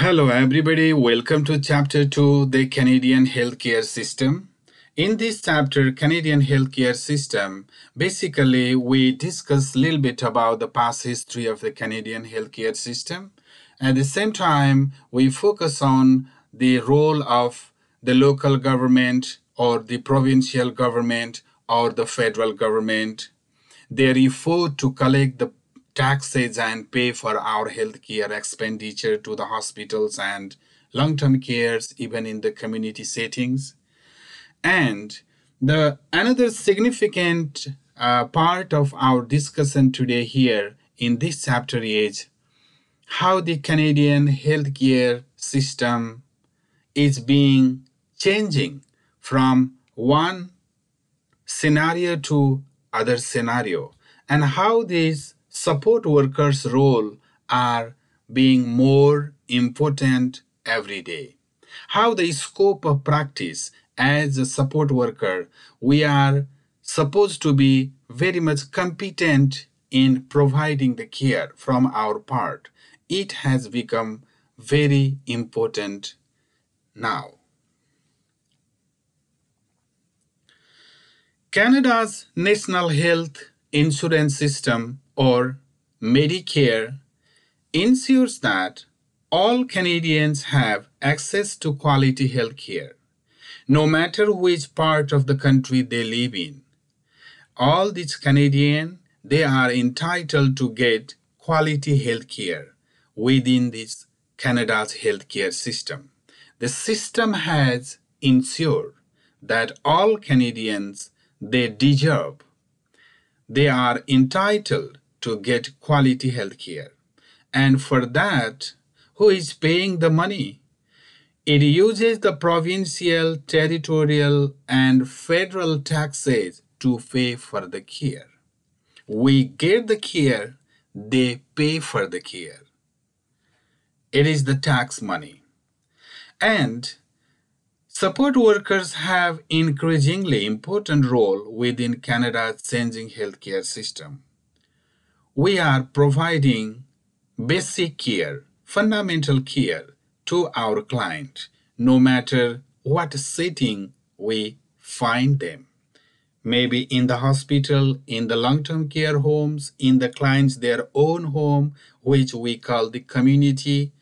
Hello, everybody. Welcome to Chapter 2 The Canadian Healthcare System. In this chapter, Canadian Healthcare System, basically, we discuss a little bit about the past history of the Canadian healthcare system. At the same time, we focus on the role of the local government or the provincial government or the federal government, their effort to collect the taxes and pay for our healthcare expenditure to the hospitals and long-term cares even in the community settings. And the another significant uh, part of our discussion today here in this chapter is how the canadian healthcare system is being changing from one scenario to other scenario and how these support workers' role are being more important every day. How the scope of practice as a support worker, we are supposed to be very much competent in providing the care from our part. It has become very important now. Canada's national health insurance system or Medicare ensures that all Canadians have access to quality health care, no matter which part of the country they live in. All these Canadians, they are entitled to get quality health care within this Canada's healthcare system. The system has ensured that all Canadians they deserve, they are entitled to get quality health care. And for that, who is paying the money? It uses the provincial, territorial, and federal taxes to pay for the care. We get the care, they pay for the care. It is the tax money. And support workers have increasingly important role within Canada's changing healthcare system we are providing basic care, fundamental care to our client, no matter what setting we find them. Maybe in the hospital, in the long-term care homes, in the client's their own home, which we call the community.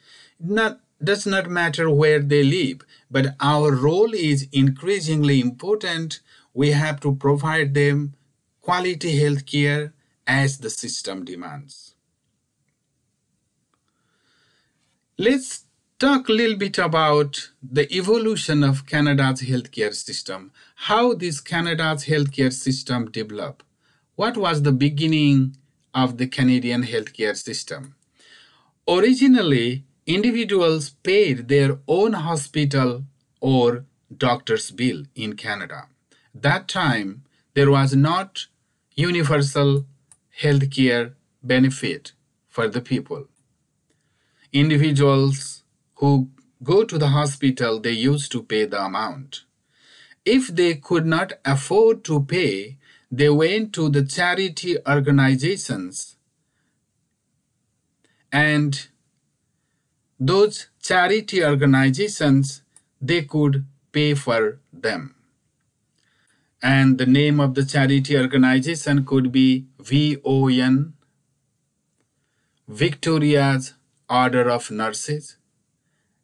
Not does not matter where they live, but our role is increasingly important. We have to provide them quality health care as the system demands. Let's talk a little bit about the evolution of Canada's healthcare system, how this Canada's healthcare system developed. What was the beginning of the Canadian healthcare system? Originally, individuals paid their own hospital or doctor's bill in Canada. That time, there was not universal healthcare benefit for the people. Individuals who go to the hospital, they used to pay the amount. If they could not afford to pay, they went to the charity organizations and those charity organizations they could pay for them and the name of the charity organization could be VON, Victoria's Order of Nurses,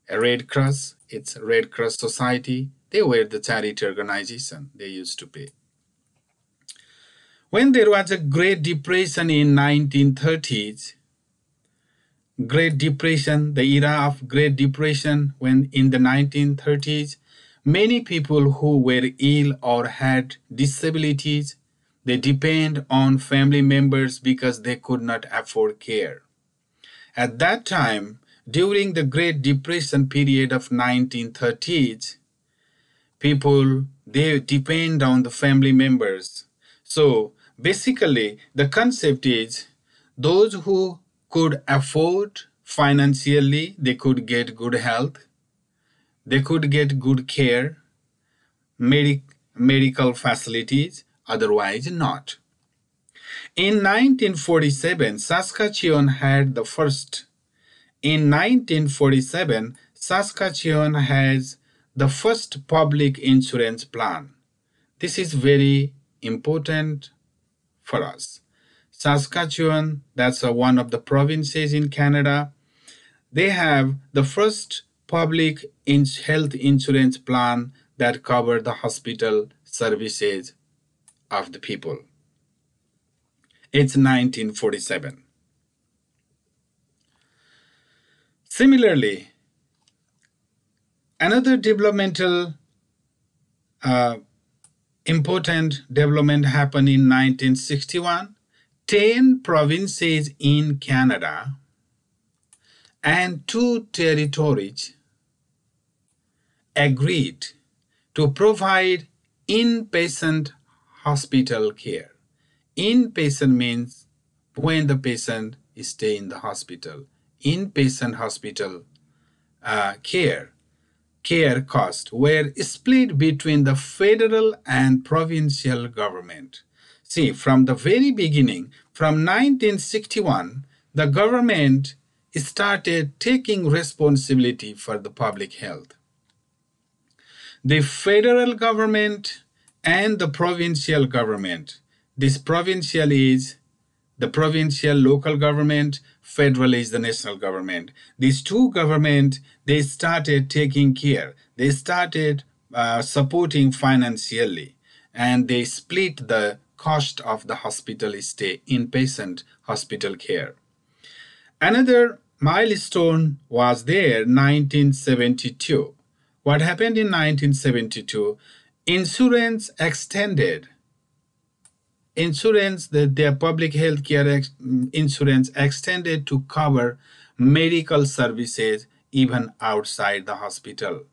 a Red Cross, it's Red Cross Society. They were the charity organization they used to pay. When there was a Great Depression in 1930s, Great Depression, the era of Great Depression, when in the 1930s, Many people who were ill or had disabilities, they depend on family members because they could not afford care. At that time, during the Great Depression period of 1930s, people they depend on the family members. So basically, the concept is those who could afford financially, they could get good health they could get good care, medic, medical facilities, otherwise not. In 1947, Saskatchewan had the first in 1947, Saskatchewan has the first public insurance plan. This is very important for us. Saskatchewan, that's uh, one of the provinces in Canada, they have the first public health insurance plan that cover the hospital services of the people. It's 1947. Similarly, another developmental uh, important development happened in 1961. 10 provinces in Canada and two territories agreed to provide inpatient hospital care. Inpatient means when the patient stay in the hospital. Inpatient hospital uh, care care cost were split between the federal and provincial government. See, from the very beginning, from 1961, the government started taking responsibility for the public health. The federal government and the provincial government. This provincial is the provincial local government, federal is the national government. These two government, they started taking care. They started uh, supporting financially and they split the cost of the hospital stay, inpatient hospital care. Another milestone was there 1972. What happened in 1972? Insurance extended. Insurance, the, their public health care ex insurance extended to cover medical services even outside the hospital.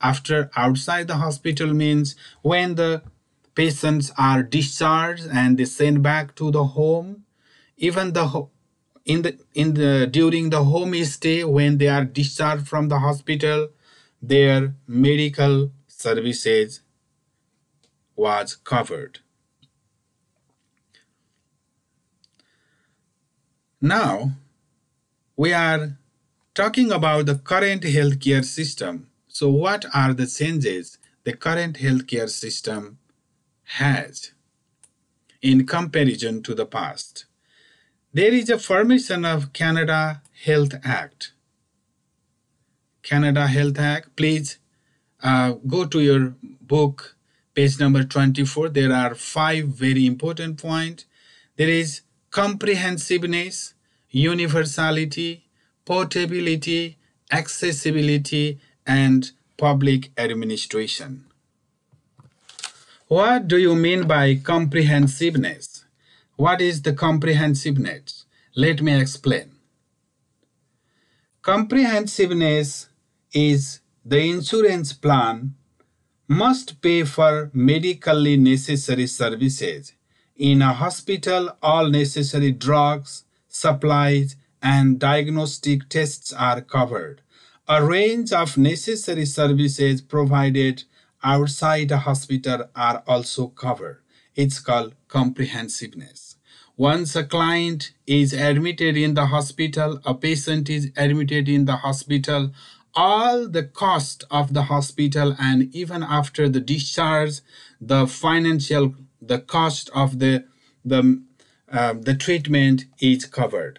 After outside the hospital means when the patients are discharged and they sent back to the home, even the in the in the during the home stay when they are discharged from the hospital their medical services was covered. Now we are talking about the current healthcare system. So what are the changes the current healthcare system has in comparison to the past? There is a formation of Canada Health Act. Canada Health Act, please uh, go to your book, page number 24. There are five very important points. There is comprehensiveness, universality, portability, accessibility, and public administration. What do you mean by comprehensiveness? What is the comprehensiveness? Let me explain. Comprehensiveness is the insurance plan must pay for medically necessary services. In a hospital, all necessary drugs, supplies, and diagnostic tests are covered. A range of necessary services provided outside a hospital are also covered. It's called comprehensiveness. Once a client is admitted in the hospital, a patient is admitted in the hospital, all the cost of the hospital and even after the discharge, the financial, the cost of the, the, uh, the treatment is covered.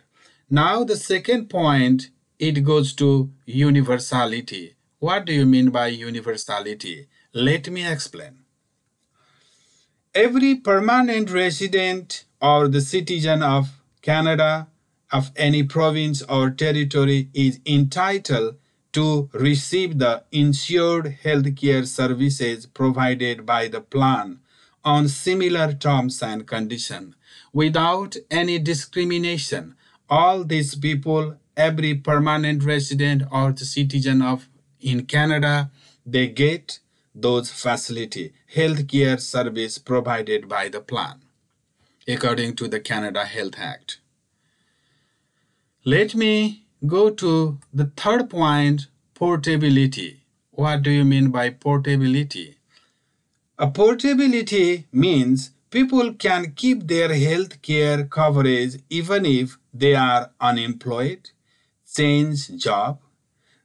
Now the second point, it goes to universality. What do you mean by universality? Let me explain. Every permanent resident or the citizen of Canada of any province or territory is entitled to receive the insured healthcare services provided by the plan on similar terms and conditions without any discrimination. All these people, every permanent resident or the citizen of in Canada, they get those facility healthcare service provided by the plan according to the Canada Health Act. Let me go to the third point, portability. What do you mean by portability? A portability means people can keep their health care coverage even if they are unemployed, change job,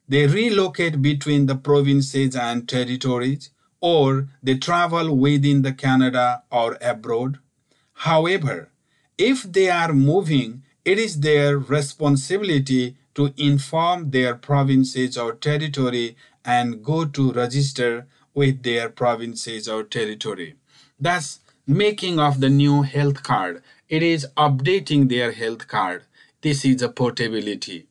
they relocate between the provinces and territories, or they travel within the Canada or abroad. However, if they are moving, it is their responsibility to inform their provinces or territory and go to register with their provinces or territory. That's making of the new health card. It is updating their health card. This is a portability.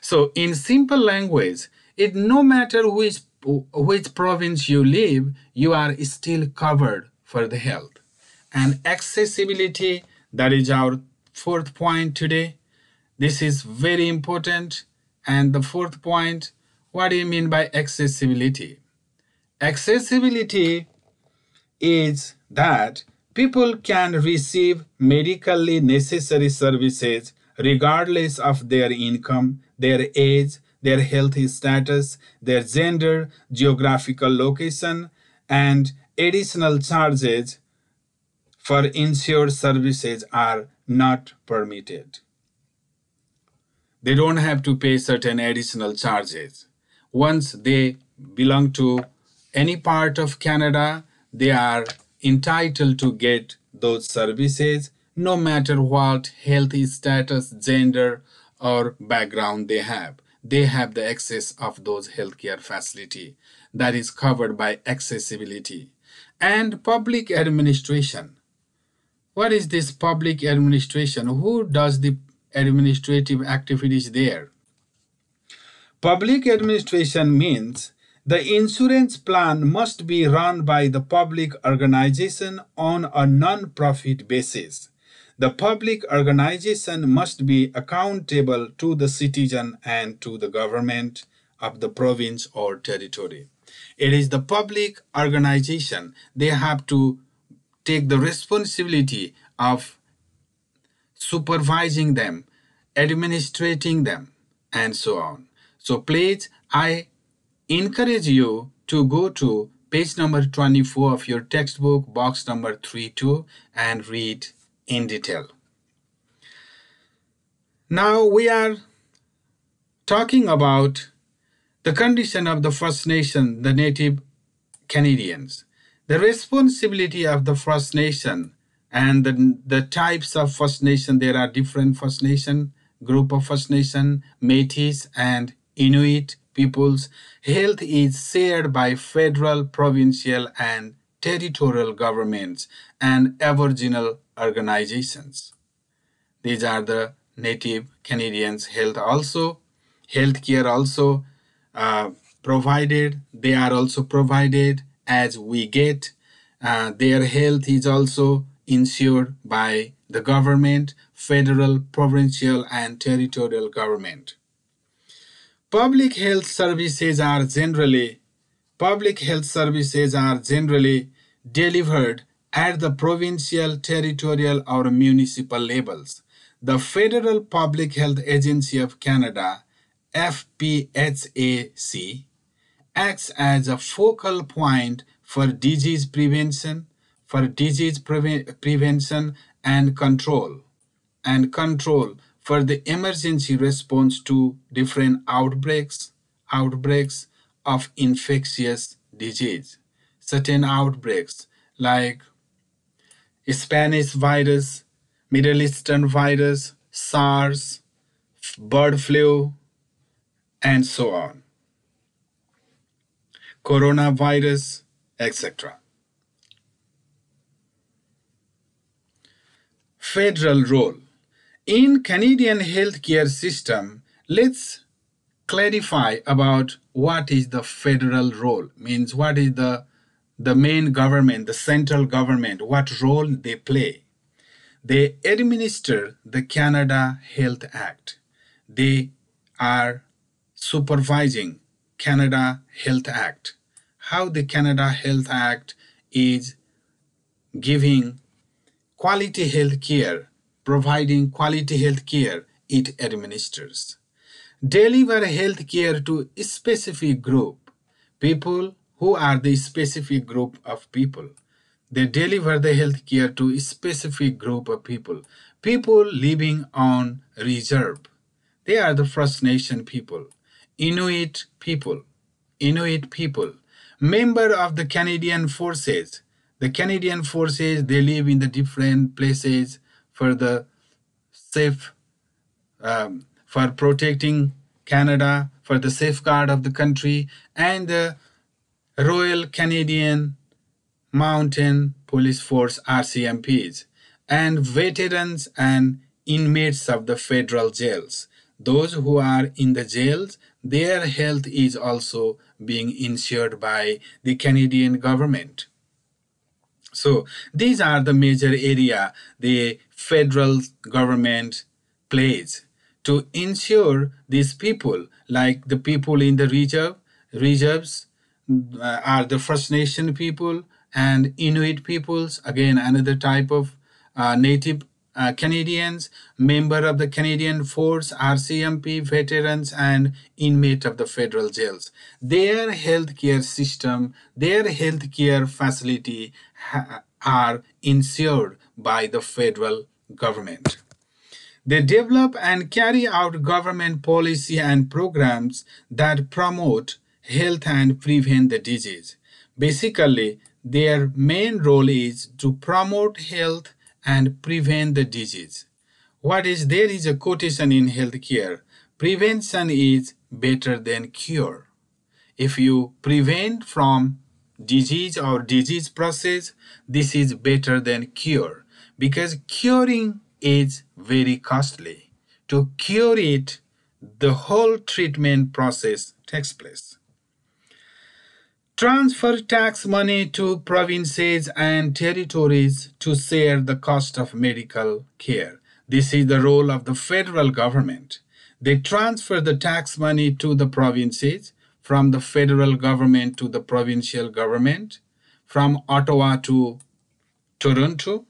So in simple language, it no matter which which province you live, you are still covered for the health. And accessibility, that is our fourth point today. This is very important. And the fourth point, what do you mean by accessibility? Accessibility is that people can receive medically necessary services regardless of their income, their age, their health status, their gender, geographical location, and additional charges for insured services are not permitted. They don't have to pay certain additional charges. Once they belong to any part of Canada, they are entitled to get those services no matter what health status, gender, or background they have. They have the access of those healthcare facility that is covered by accessibility. And public administration. What is this public administration? Who does the administrative activities there? Public administration means the insurance plan must be run by the public organization on a non-profit basis. The public organization must be accountable to the citizen and to the government of the province or territory. It is the public organization. They have to take the responsibility of supervising them, administrating them, and so on. So please, I encourage you to go to page number 24 of your textbook, box number 32, and read in detail. Now we are talking about the condition of the First Nation, the Native Canadians, the responsibility of the First Nation and the, the types of First Nation. There are different First Nation, group of First Nation, Métis and Inuit peoples. Health is shared by federal, provincial and territorial governments and Aboriginal organizations. These are the Native Canadians health also, healthcare also uh, provided. They are also provided as we get. Uh, their health is also insured by the government, federal, provincial, and territorial government. Public health services are generally public health services are generally delivered at the provincial, territorial, or municipal levels. The Federal Public Health Agency of Canada, FPHAC, acts as a focal point for disease prevention, for disease pre prevention and control, and control for the emergency response to different outbreaks, outbreaks of infectious disease. Certain outbreaks like Spanish virus, Middle Eastern virus, SARS, bird flu, and so on. Coronavirus, etc. Federal role. In Canadian healthcare system, let's clarify about what is the federal role, means what is the the main government, the central government, what role they play. They administer the Canada Health Act. They are supervising Canada Health Act. How the Canada Health Act is giving quality health care, providing quality health care, it administers. Deliver health care to specific group, people who are the specific group of people. They deliver the health care to specific group of people, people living on reserve. They are the First Nation people, Inuit people, Inuit people, member of the Canadian forces. The Canadian forces, they live in the different places for the safe, um, for protecting Canada, for the safeguard of the country, and the Royal Canadian Mountain Police Force RCMPs, and veterans and inmates of the federal jails. Those who are in the jails, their health is also being insured by the Canadian government. So these are the major area the federal government plays to ensure these people, like the people in the reserve, reserves, uh, are the First Nation people and Inuit peoples, again another type of uh, native uh, Canadians, member of the Canadian Force, RCMP, veterans, and inmate of the federal jails. Their healthcare system, their healthcare facility are insured by the federal government. They develop and carry out government policy and programs that promote health and prevent the disease. Basically, their main role is to promote health and prevent the disease. What is there is a quotation in healthcare prevention is better than cure. If you prevent from disease or disease process, this is better than cure because curing is very costly. To cure it, the whole treatment process takes place. Transfer tax money to provinces and territories to share the cost of medical care. This is the role of the federal government. They transfer the tax money to the provinces, from the federal government to the provincial government, from Ottawa to Toronto,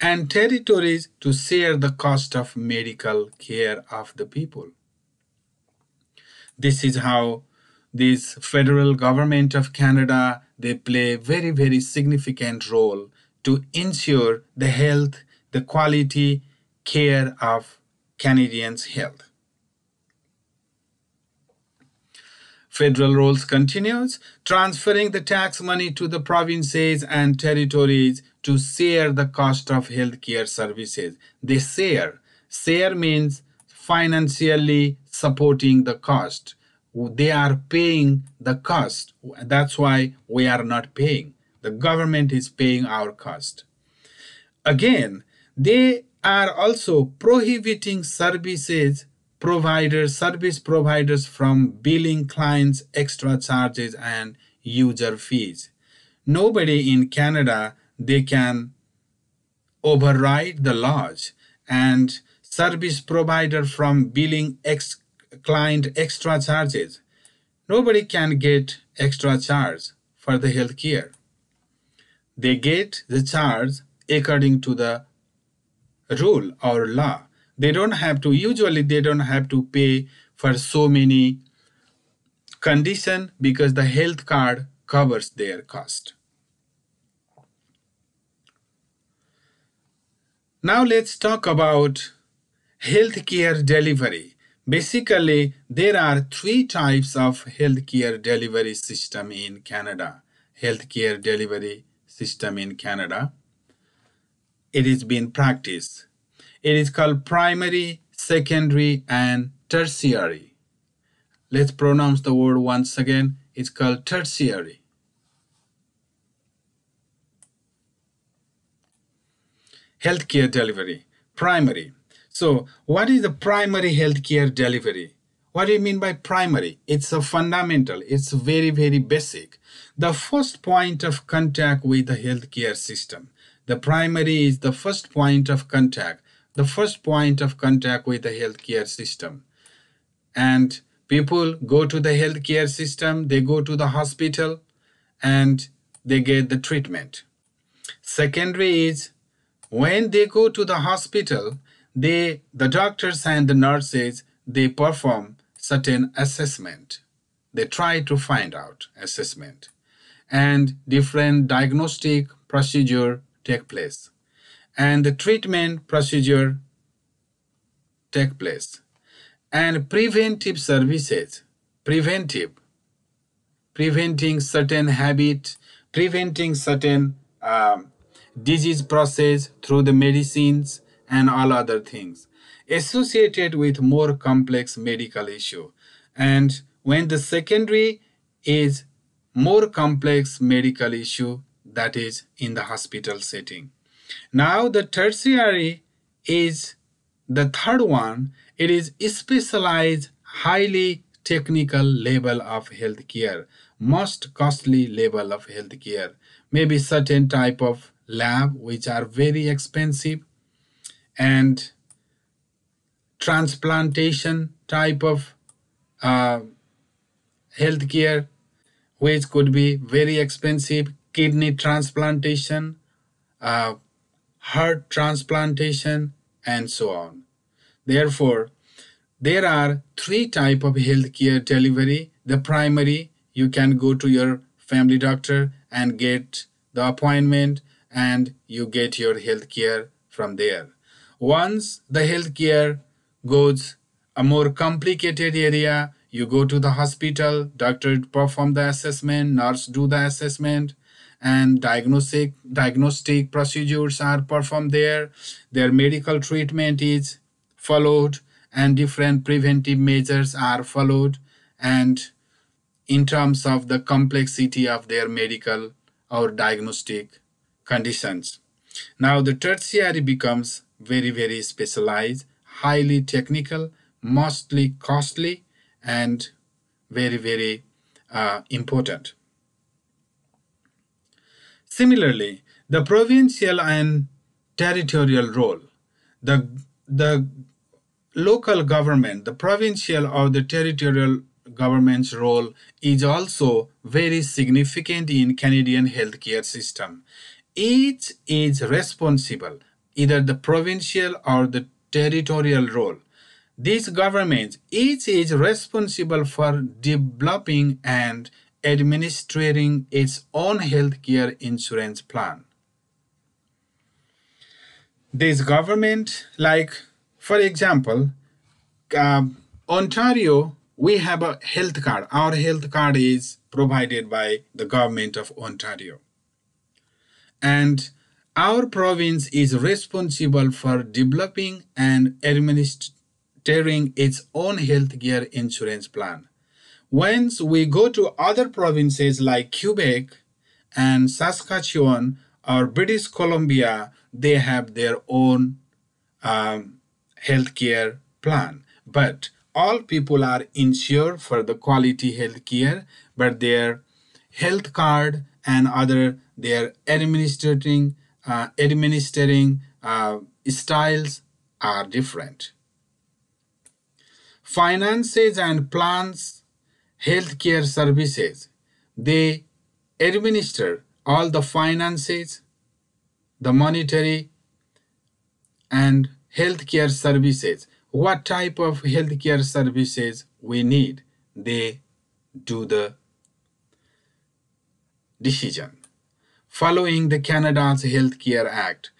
and territories to share the cost of medical care of the people. This is how this federal government of Canada, they play very, very significant role to ensure the health, the quality care of Canadians' health. Federal roles continues, transferring the tax money to the provinces and territories to share the cost of healthcare services. They share. Share means financially supporting the cost they are paying the cost. That's why we are not paying. The government is paying our cost. Again, they are also prohibiting services providers, service providers from billing clients extra charges and user fees. Nobody in Canada they can override the laws and service provider from billing ex client extra charges. Nobody can get extra charge for the health care. They get the charge according to the rule or law. They don't have to, usually they don't have to pay for so many condition because the health card covers their cost. Now let's talk about healthcare delivery. Basically, there are three types of healthcare delivery system in Canada. Healthcare delivery system in Canada. It is being practiced. It is called primary, secondary, and tertiary. Let's pronounce the word once again. It's called tertiary. Healthcare delivery. Primary. So, what is the primary healthcare delivery? What do you mean by primary? It's a fundamental, it's very, very basic. The first point of contact with the healthcare system. The primary is the first point of contact, the first point of contact with the healthcare system. And people go to the healthcare system, they go to the hospital, and they get the treatment. Secondary is when they go to the hospital, they the doctors and the nurses they perform certain assessment they try to find out assessment and different diagnostic procedure take place and the treatment procedure take place. And preventive services preventive preventing certain habit preventing certain um, disease process through the medicines and all other things associated with more complex medical issue. And when the secondary is more complex medical issue that is in the hospital setting now the tertiary is the third one. It is specialized highly technical level of healthcare most costly level of healthcare. Maybe certain type of lab which are very expensive and transplantation type of uh, healthcare which could be very expensive. Kidney transplantation uh, heart transplantation and so on therefore there are three type of healthcare delivery the primary you can go to your family doctor and get the appointment and you get your health care from there. Once the health care goes a more complicated area, you go to the hospital, doctor perform the assessment, nurse do the assessment, and diagnostic diagnostic procedures are performed there. Their medical treatment is followed, and different preventive measures are followed, and in terms of the complexity of their medical or diagnostic conditions. Now the tertiary becomes very, very specialized, highly technical, mostly costly, and very, very uh, important. Similarly, the provincial and territorial role, the, the local government, the provincial or the territorial government's role is also very significant in Canadian healthcare system each is responsible, either the provincial or the territorial role. These governments, each is responsible for developing and administering its own healthcare insurance plan. This government, like for example, uh, Ontario, we have a health card. Our health card is provided by the government of Ontario and our province is responsible for developing and administering its own healthcare insurance plan. Once we go to other provinces like Quebec and Saskatchewan or British Columbia, they have their own um, healthcare plan. But all people are insured for the quality healthcare, but their health card and other their administrating uh, administering uh, styles are different. Finances and plans, healthcare services, they administer all the finances, the monetary and healthcare services. What type of healthcare services we need, they do the decision following the Canada's Healthcare Act.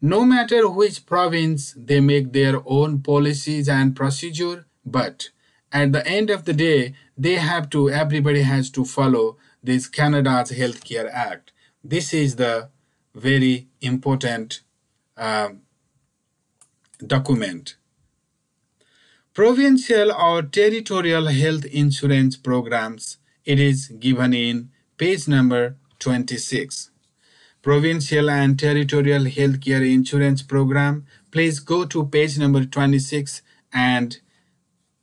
No matter which province, they make their own policies and procedure, but at the end of the day, they have to, everybody has to follow this Canada's Healthcare Act. This is the very important uh, document. Provincial or territorial health insurance programs, it is given in page number 26 provincial and territorial healthcare insurance program, please go to page number 26 and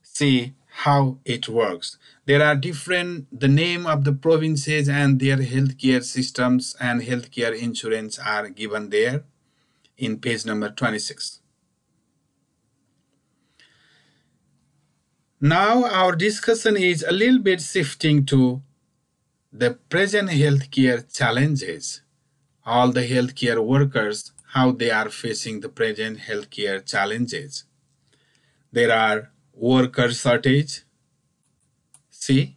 see how it works. There are different, the name of the provinces and their healthcare systems and healthcare insurance are given there in page number 26. Now our discussion is a little bit shifting to the present healthcare challenges all the healthcare workers how they are facing the present healthcare challenges. There are worker shortage. See,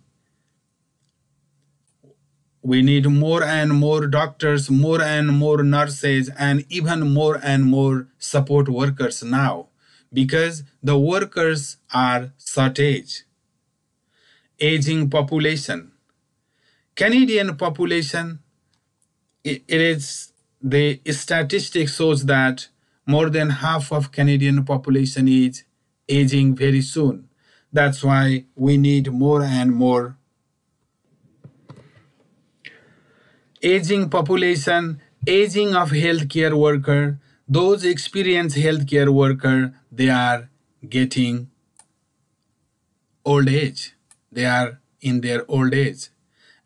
we need more and more doctors, more and more nurses, and even more and more support workers now because the workers are shortage. Aging population. Canadian population, it is the statistic shows that more than half of Canadian population is aging very soon. That's why we need more and more aging population, aging of healthcare worker, those experienced healthcare worker, they are getting old age. They are in their old age.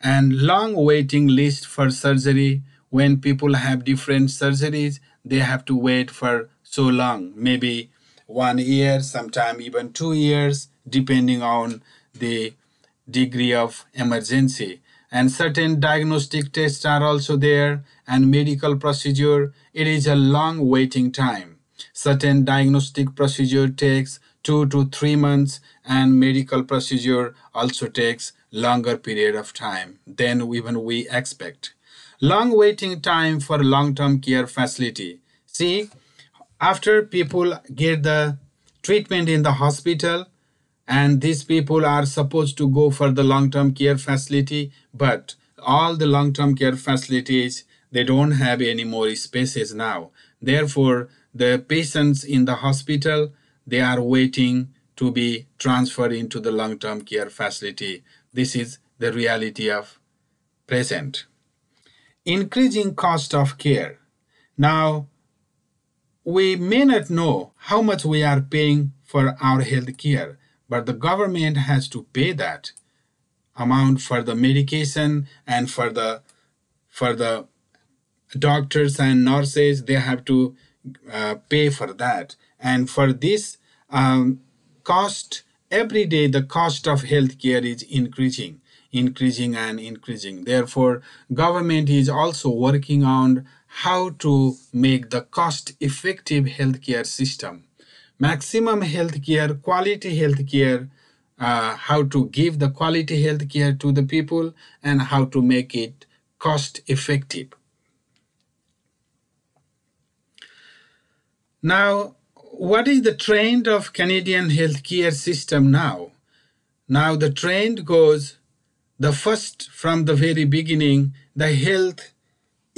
And long waiting list for surgery. When people have different surgeries, they have to wait for so long, maybe one year, sometime even two years, depending on the degree of emergency. And certain diagnostic tests are also there and medical procedure it is a long waiting time. Certain diagnostic procedure takes 2 to 3 months and medical procedure also takes longer period of time than even we expect. Long waiting time for long-term care facility. See after people get the treatment in the hospital and these people are supposed to go for the long-term care facility but all the long-term care facilities they don't have any more spaces now. Therefore the patients in the hospital they are waiting to be transferred into the long-term care facility. This is the reality of present. Increasing cost of care. Now we may not know how much we are paying for our health care but the government has to pay that amount for the medication and for the for the doctors and nurses they have to uh, pay for that. And for this um, cost every day the cost of healthcare is increasing increasing and increasing. Therefore government is also working on how to make the cost effective healthcare system maximum healthcare quality healthcare uh, how to give the quality healthcare to the people, and how to make it cost effective. Now, what is the trend of Canadian healthcare system now? Now the trend goes the first from the very beginning, the health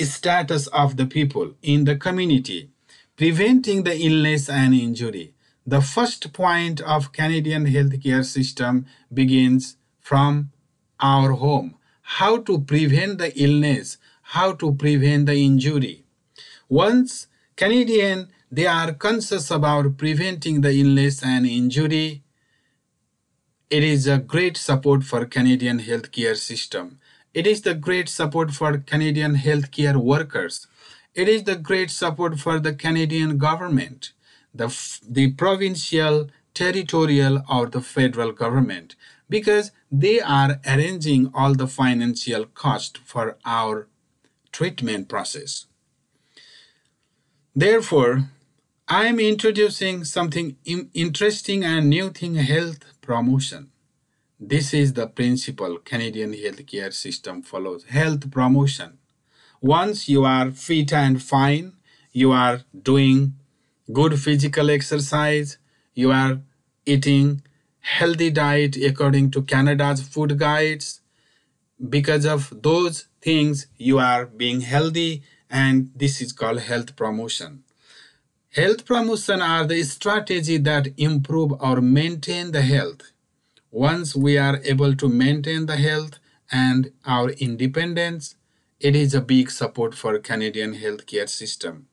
status of the people in the community preventing the illness and injury. The first point of Canadian healthcare system begins from our home. How to prevent the illness, how to prevent the injury. Once Canadian they are conscious about preventing the illness and injury, it is a great support for Canadian healthcare system. It is the great support for Canadian healthcare workers it is the great support for the Canadian government, the, the provincial, territorial, or the federal government, because they are arranging all the financial cost for our treatment process. Therefore, I am introducing something interesting and new thing health promotion. This is the principle Canadian healthcare system follows health promotion. Once you are fit and fine, you are doing good physical exercise, you are eating healthy diet according to Canada's food guides. Because of those things, you are being healthy, and this is called health promotion. Health promotion are the strategy that improve or maintain the health. Once we are able to maintain the health and our independence, it is a big support for Canadian healthcare system.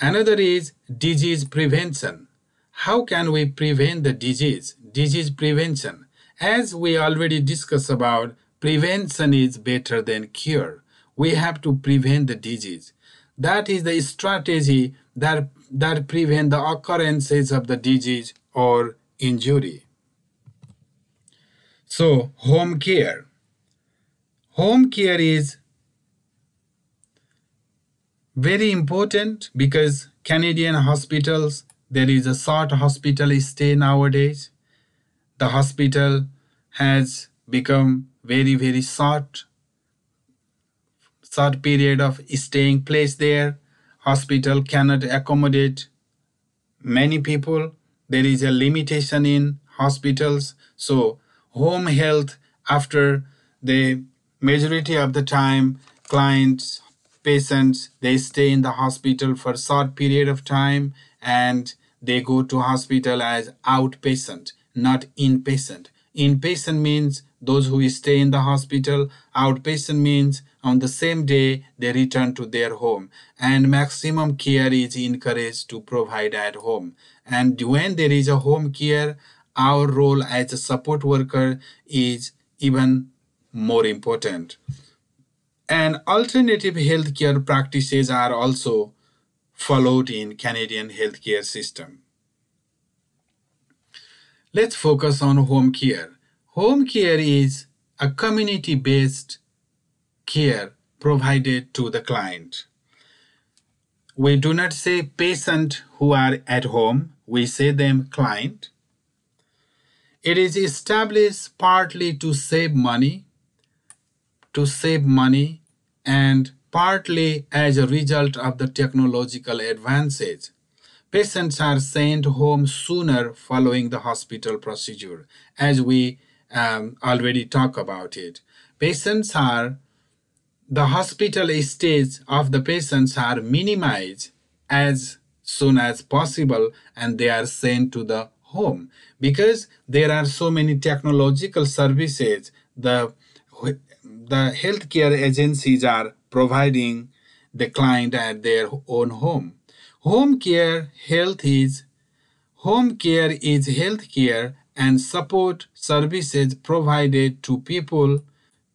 Another is disease prevention. How can we prevent the disease? Disease prevention. As we already discussed about, prevention is better than cure. We have to prevent the disease. That is the strategy that, that prevent the occurrences of the disease or injury. So, home care. Home care is very important because Canadian hospitals, there is a short hospital stay nowadays. The hospital has become very, very short, short period of staying place there. Hospital cannot accommodate many people there is a limitation in hospitals so home health after the majority of the time clients patients they stay in the hospital for short period of time and they go to hospital as outpatient not inpatient. Inpatient means those who stay in the hospital outpatient means on the same day they return to their home. And maximum care is encouraged to provide at home. And when there is a home care our role as a support worker is even more important and alternative healthcare practices are also followed in canadian healthcare system let's focus on home care home care is a community based care provided to the client. We do not say patient who are at home, we say them client. It is established partly to save money, to save money, and partly as a result of the technological advances. Patients are sent home sooner following the hospital procedure, as we um, already talked about it. Patients are the hospital stays of the patients are minimized as soon as possible and they are sent to the home because there are so many technological services the the healthcare agencies are providing the client at their own home home care health is home care is healthcare and support services provided to people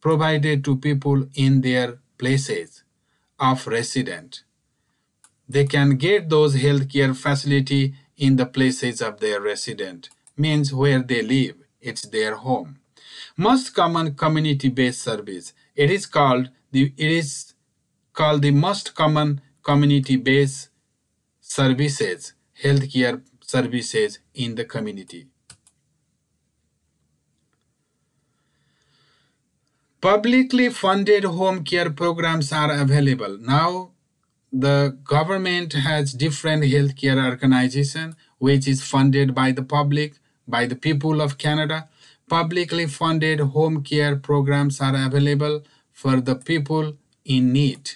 provided to people in their places of residence. They can get those healthcare facility in the places of their resident, means where they live. It's their home. Most common community-based service. It is called the it is called the most common community-based services, healthcare services in the community. Publicly funded home care programs are available. Now, the government has different healthcare organization which is funded by the public, by the people of Canada. Publicly funded home care programs are available for the people in need.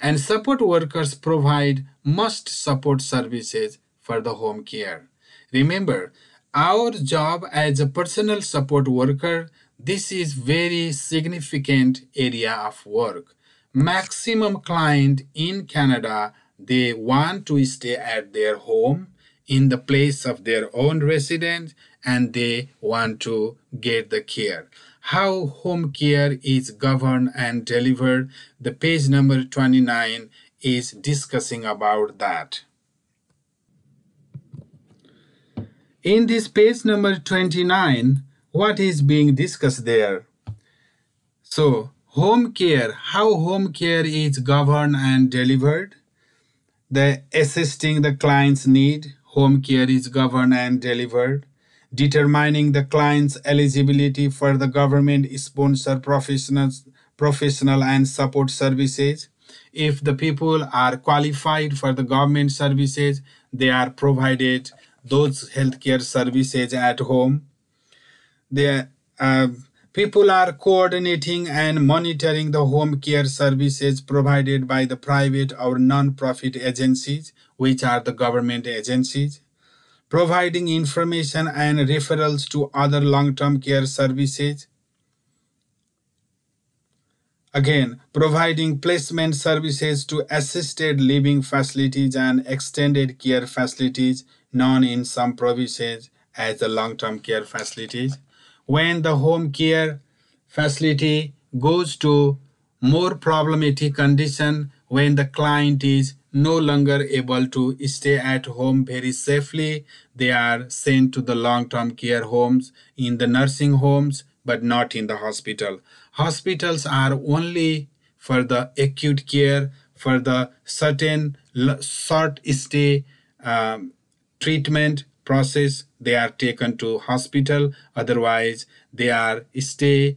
And support workers provide must support services for the home care. Remember, our job as a personal support worker this is very significant area of work. Maximum client in Canada, they want to stay at their home in the place of their own residence and they want to get the care. How home care is governed and delivered, the page number 29 is discussing about that. In this page number 29, what is being discussed there. So, home care, how home care is governed and delivered. The assisting the client's need, home care is governed and delivered. Determining the client's eligibility for the government sponsored professionals, professional and support services. If the people are qualified for the government services, they are provided those healthcare services at home the uh, people are coordinating and monitoring the home care services provided by the private or non-profit agencies which are the government agencies providing information and referrals to other long-term care services. Again, providing placement services to assisted living facilities and extended care facilities known in some provinces as the long-term care facilities when the home care facility goes to more problematic condition when the client is no longer able to stay at home very safely they are sent to the long-term care homes in the nursing homes but not in the hospital. Hospitals are only for the acute care for the certain short stay um, treatment process they are taken to hospital otherwise they are stay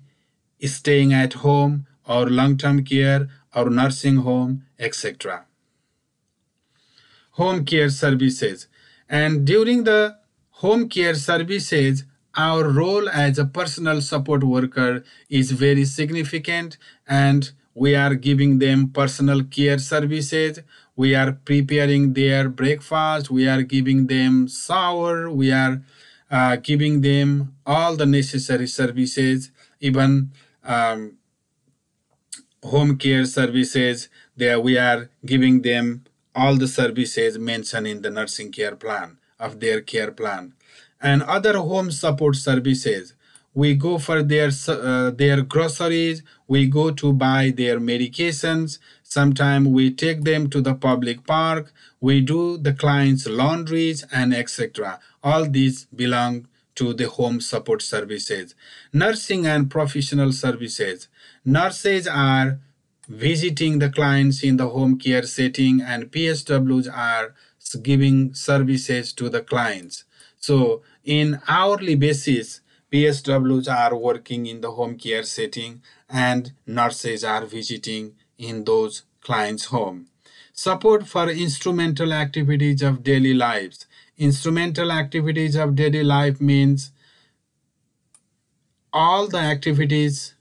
staying at home or long-term care or nursing home etc home care services. And during the home care services, our role as a personal support worker is very significant and we are giving them personal care services we are preparing their breakfast. We are giving them shower. We are uh, giving them all the necessary services even um, home care services. There we are giving them all the services mentioned in the nursing care plan of their care plan. And other home support services. We go for their uh, their groceries. We go to buy their medications sometimes we take them to the public park we do the client's laundries and etc all these belong to the home support services. Nursing and professional services. Nurses are visiting the clients in the home care setting and psws are giving services to the clients. So in hourly basis, PSWs are working in the home care setting and nurses are visiting in those clients' home. Support for instrumental activities of daily lives. Instrumental activities of daily life means all the activities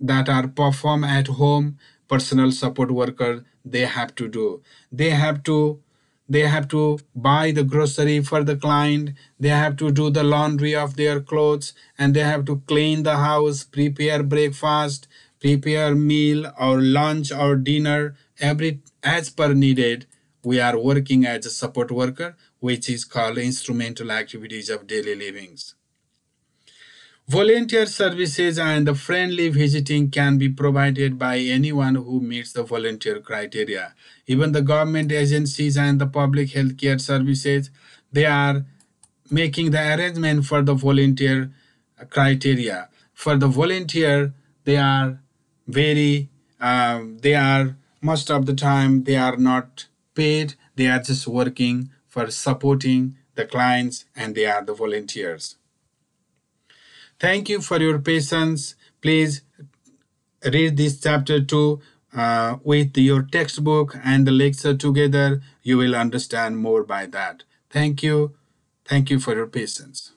that are performed at home, personal support worker, they have to do. They have to they have to buy the grocery for the client they have to do the laundry of their clothes and they have to clean the house prepare breakfast prepare meal or lunch or dinner every as per needed we are working as a support worker which is called instrumental activities of daily livings Volunteer services and the friendly visiting can be provided by anyone who meets the volunteer criteria. Even the government agencies and the public health care services, they are making the arrangement for the volunteer criteria. For the volunteer, they are very, um, they are most of the time, they are not paid. They are just working for supporting the clients and they are the volunteers. Thank you for your patience. Please read this chapter 2 uh, with your textbook and the lecture together. You will understand more by that. Thank you. Thank you for your patience.